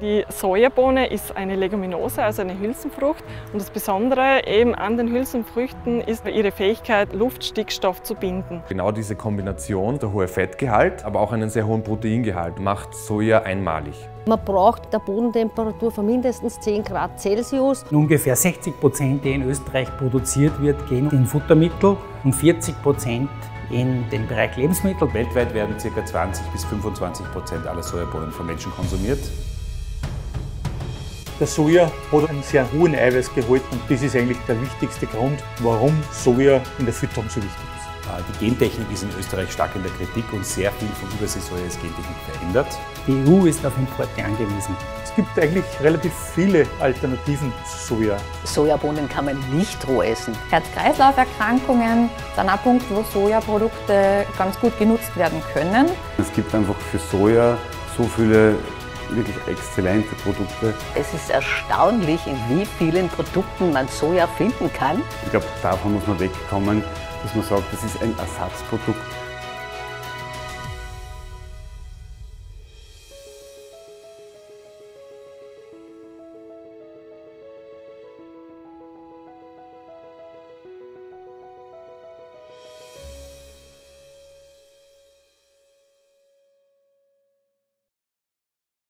Die Sojabohne ist eine Leguminose, also eine Hülsenfrucht. Und das Besondere eben an den Hülsenfrüchten ist ihre Fähigkeit, Luftstickstoff zu binden. Genau diese Kombination, der hohe Fettgehalt, aber auch einen sehr hohen Proteingehalt, macht Soja einmalig. Man braucht eine Bodentemperatur von mindestens 10 Grad Celsius. Ungefähr 60 Prozent, die in Österreich produziert wird, gehen in Futtermittel und 40 Prozent in den Bereich Lebensmittel. Weltweit werden ca. 20 bis 25 Prozent aller Sojabohnen von Menschen konsumiert. Der Soja hat einen sehr hohen Eiweißgehalt und das ist eigentlich der wichtigste Grund, warum Soja in der Fütterung so wichtig ist. Die Gentechnik ist in Österreich stark in der Kritik und sehr viel von Überseesoja ist Gentechnik verändert. Die EU ist auf Importe angewiesen. Es gibt eigentlich relativ viele Alternativen zu Soja. Sojabohnen kann man nicht roh essen. Herz-Kreislauf-Erkrankungen sind ein Punkt, wo Sojaprodukte ganz gut genutzt werden können. Es gibt einfach für Soja so viele wirklich exzellente Produkte. Es ist erstaunlich, in wie vielen Produkten man Soja finden kann. Ich glaube, davon muss man wegkommen, dass man sagt, das ist ein Ersatzprodukt